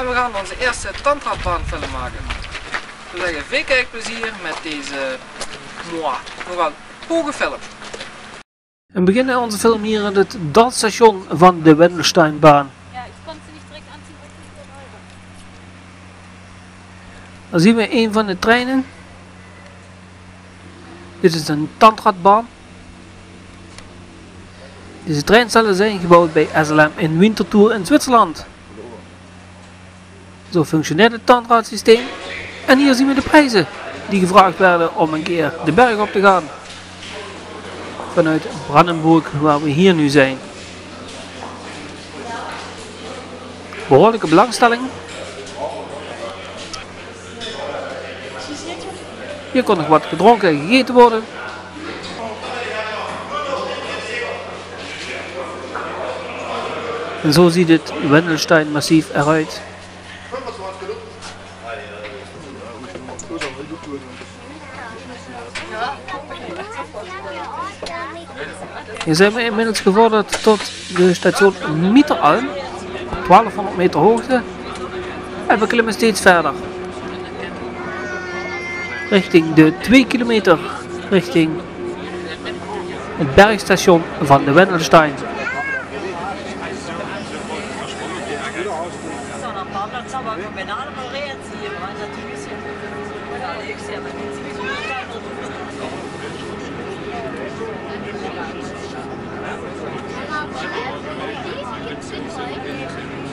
En we gaan onze eerste tandradbaanfilm maken. We zeggen veel kijkplezier met deze moi, nogal hoge film. We beginnen onze film hier aan het dalstation van de Wendelsteinbaan. Dan zien we een van de treinen. Dit is een tandradbaan. Deze treinstellen zijn gebouwd bij SLM in Winterthur in Zwitserland. Zo functioneert het tandraadsysteem. En hier zien we de prijzen die gevraagd werden om een keer de berg op te gaan. Vanuit Brandenburg, waar we hier nu zijn. Behoorlijke belangstelling. Hier kon nog wat gedronken en gegeten worden. En zo ziet het Wendelstein massief eruit. Hier zijn we inmiddels gevorderd tot de station Mieteralm, 1200 meter hoogte. En we klimmen steeds verder. Richting de 2 kilometer, richting het bergstation van de Wendelstein.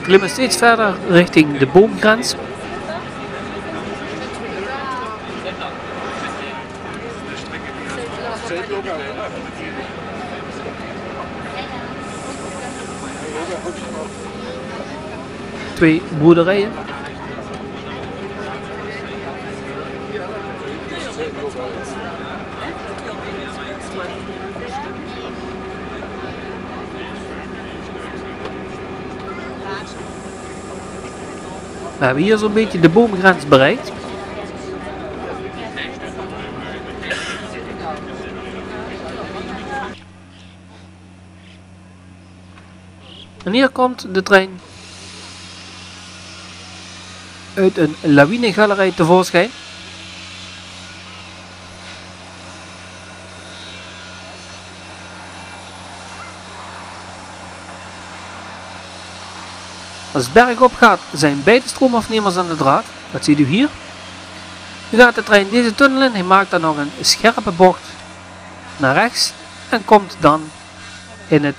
Klimmen steeds verder richting de boomgrens. Twee boerderijen. We hebben hier zo'n beetje de boomgrens bereikt. En hier komt de trein uit een lawinegalerij tevoorschijn. Als het berg op gaat, zijn beide stroomafnemers aan de draad. Dat ziet u hier. Nu gaat de trein deze tunnel in. Hij maakt dan nog een scherpe bocht naar rechts. En komt dan in het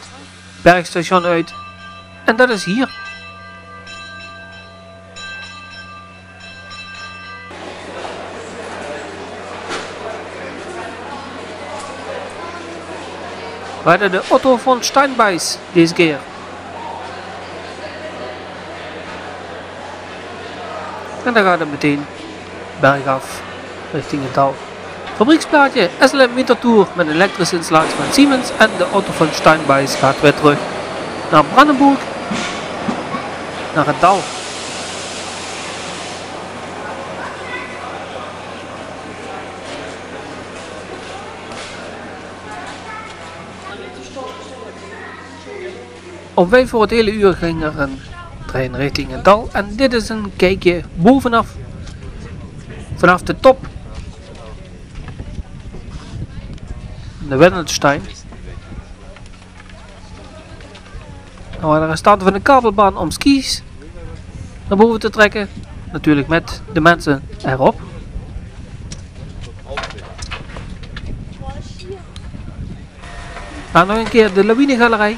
bergstation uit. En dat is hier. We hadden de Otto von Steinbeis deze keer. En dan gaat het meteen bergaf richting het dal. Fabrieksplaatje SLM Winterthur met elektrische installatie van Siemens en de Otto von Steinbeis gaat weer terug naar Brandenburg, naar het dal. Om vijf voor het hele uur ging er een trein richting het dal en dit is een kijkje bovenaf, vanaf de top. De Wendelstein. Nou, er staat van de kabelbaan om skis naar boven te trekken. Natuurlijk met de mensen erop. Nou, nog een keer de lawinegalerij.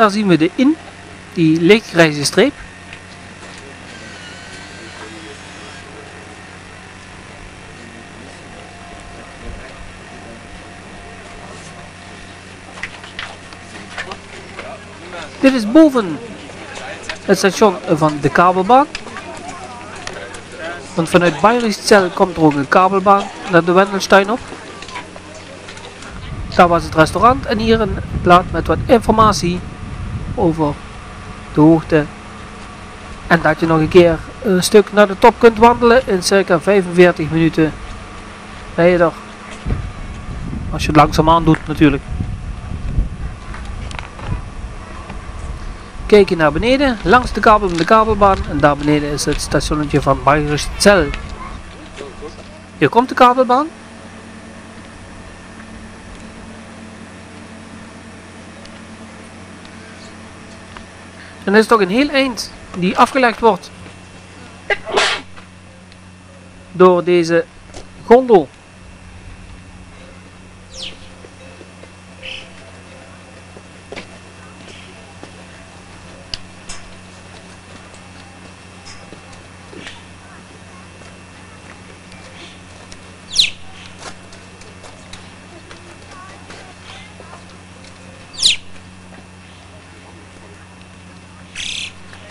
Daar zien we de in, die lichtgrijze streep. Dit is boven het station van de kabelbaan. Want vanuit Bayerischzell komt er ook een kabelbaan naar de Wendelstein op. Daar was het restaurant en hier een plaat met wat informatie over de hoogte. En dat je nog een keer een stuk naar de top kunt wandelen in circa 45 minuten ben je er. Als je het langzaamaan doet natuurlijk. Kijk je naar beneden, langs de kabel van de kabelbaan. En daar beneden is het stationnetje van Bayerischzell. Hier komt de kabelbaan. En er is toch een heel eind die afgelegd wordt door deze gondel.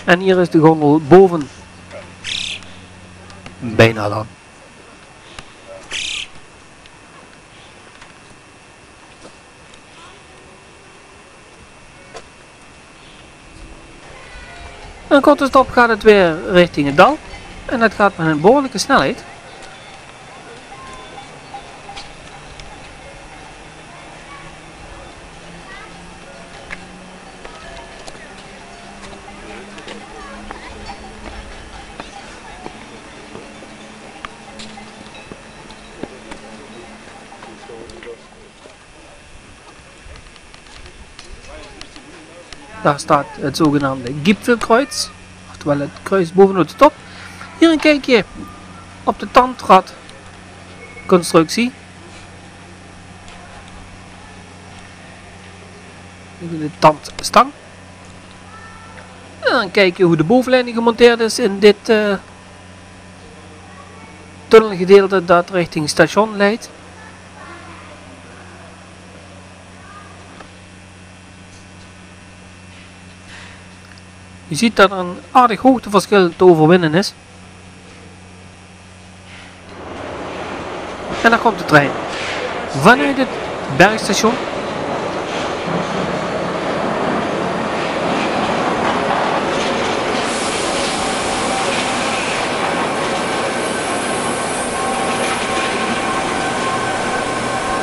En hier is de gondel boven. Bijna dan. Een korte stop gaat het weer richting het dal. En dat gaat met een behoorlijke snelheid. Daar staat het zogenaamde Gipfelkreuz, oftewel het kruis bovenop de top. Hier een kijkje op de tandradconstructie. De tandstang. En dan kijken hoe de bovenleiding gemonteerd is in dit uh, tunnelgedeelte dat richting station leidt. Je ziet dat er een aardig hoogteverschil te overwinnen is. En dan komt de trein. Vanuit het bergstation.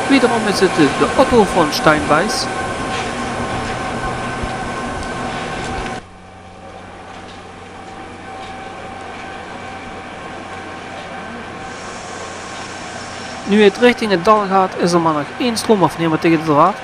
Wederom is het de Otto von Steinbeiß. Nu het richting het dal gaat, is er maar nog één stroomafnemer tegen de draad.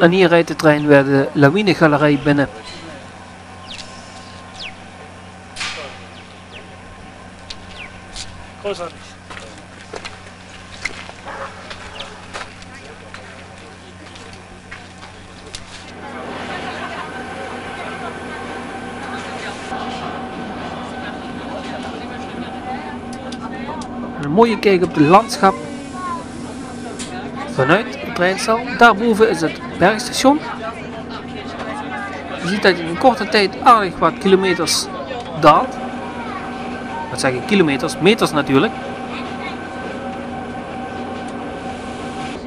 En hier rijdt de trein weer de lawinegalerij binnen. Een mooie kijk op het landschap vanuit het treinstel. Daarboven is het bergstation. Je ziet dat je in een korte tijd aardig wat kilometers daalt. Wat zeg ik, kilometers? Meters natuurlijk.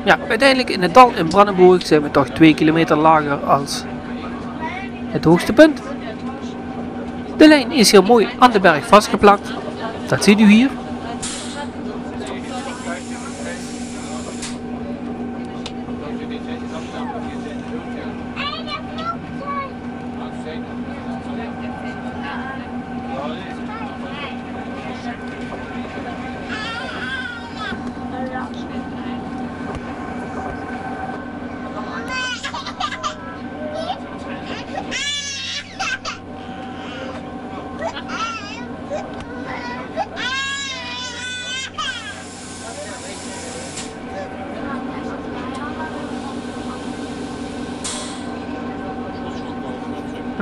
Ja, uiteindelijk in het dal in Brandenburg zijn we toch 2 kilometer lager als het hoogste punt. De lijn is hier mooi aan de berg vastgeplakt. Dat ziet u hier.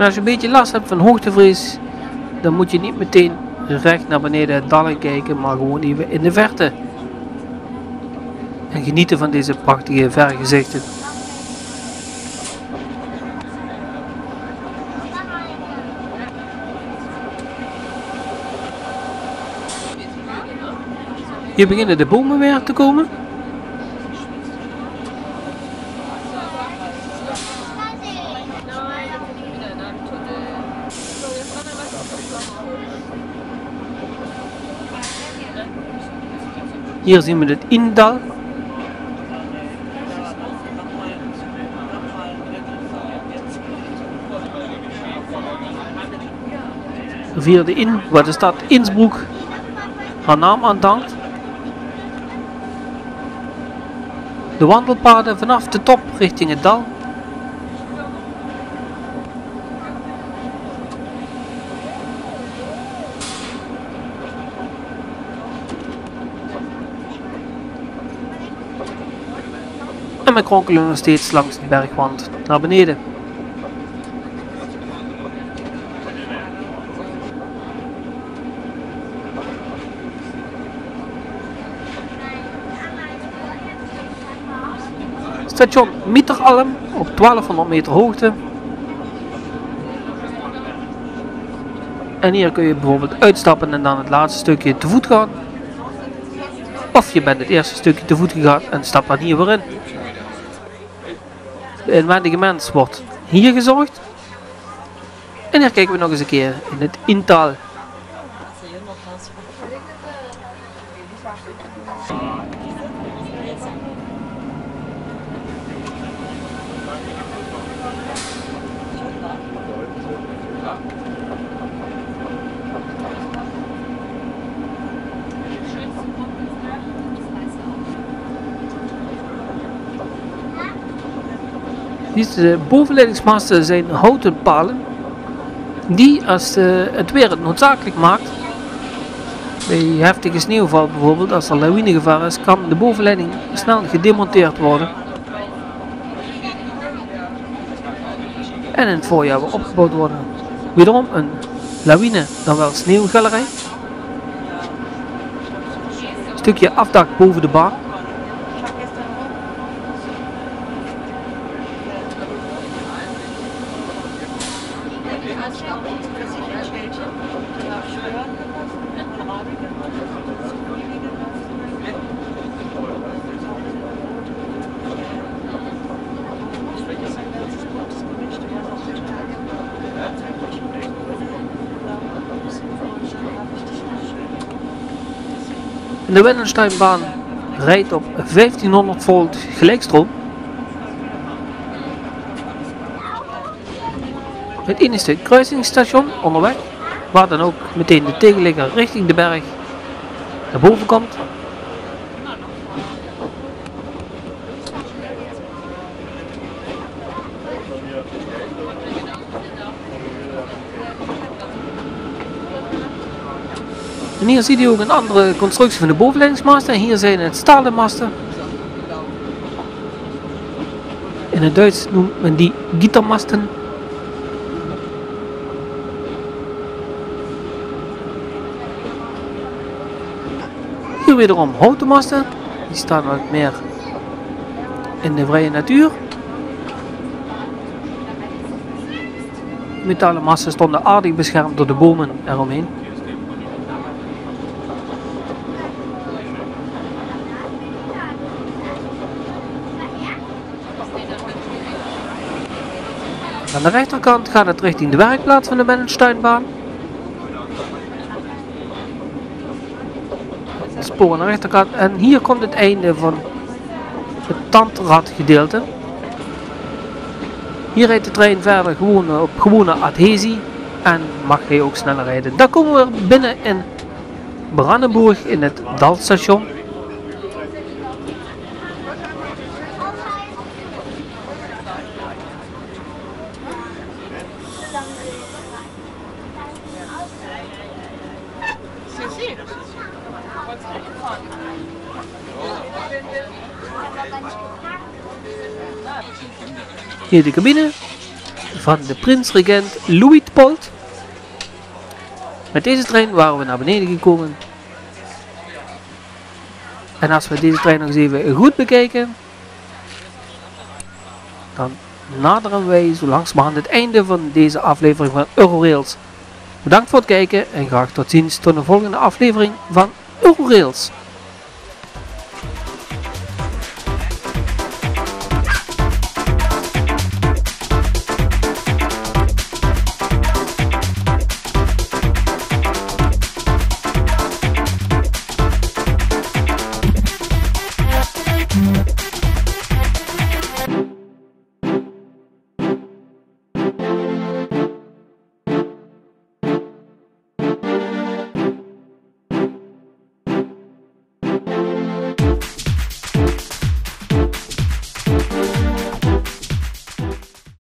Als je een beetje last hebt van hoogtevrees, dan moet je niet meteen recht naar beneden het dal kijken, maar gewoon even in de verte. En genieten van deze prachtige vergezichten. Hier beginnen de bomen weer te komen. Hier zien we het Indal. Via de in, waar de stad Innsbruck haar naam aan. De wandelpaden vanaf de top richting het dal. En we kronkelen nog steeds langs de bergwand naar beneden. Station Mieteralm op 1200 meter hoogte. En hier kun je bijvoorbeeld uitstappen en dan het laatste stukje te voet gaan. Of je bent het eerste stukje te voet gegaan en stapt dan hier weer in. De inwendige mens wordt hier gezorgd. En hier kijken we nog eens een keer in het intal. Deze bovenleidingsmasten zijn houten palen die als eh, het weer het noodzakelijk maakt bij heftige sneeuwval bijvoorbeeld, als er lawinegevaar is, kan de bovenleiding snel gedemonteerd worden en in het voorjaar weer opgebouwd worden. Wederom een lawine, dan wel sneeuwgalerij. Stukje afdak boven de baan. De Wellensteinbaan rijdt op 1500 volt gelijkstroom. Het enige kruisingsstation onderweg, waar dan ook meteen de tegenligger richting de berg naar boven komt. En hier ziet u ook een andere constructie van de bovenleidingsmasten. Hier zijn het stalen masten. In het Duits noemt men die gittermasten. Hier wederom houten masten. Die staan wat meer in de vrije natuur. Metalen masten stonden aardig beschermd door de bomen eromheen. Aan de rechterkant gaat het richting de werkplaats van de Bennensteinbaan. Het spoor aan de rechterkant en hier komt het einde van het tandradgedeelte. Hier rijdt de trein verder gewoon op gewone adhesie en mag hij ook sneller rijden. Dan komen we binnen in Brandenburg in het Dalstation. De cabine van de prinsregent Luitpold. Met deze trein waren we naar beneden gekomen. En als we deze trein nog eens even goed bekijken, dan naderen wij zo langzamerhand het einde van deze aflevering van Eurorails. Bedankt voor het kijken en graag tot ziens tot de volgende aflevering van Eurorails.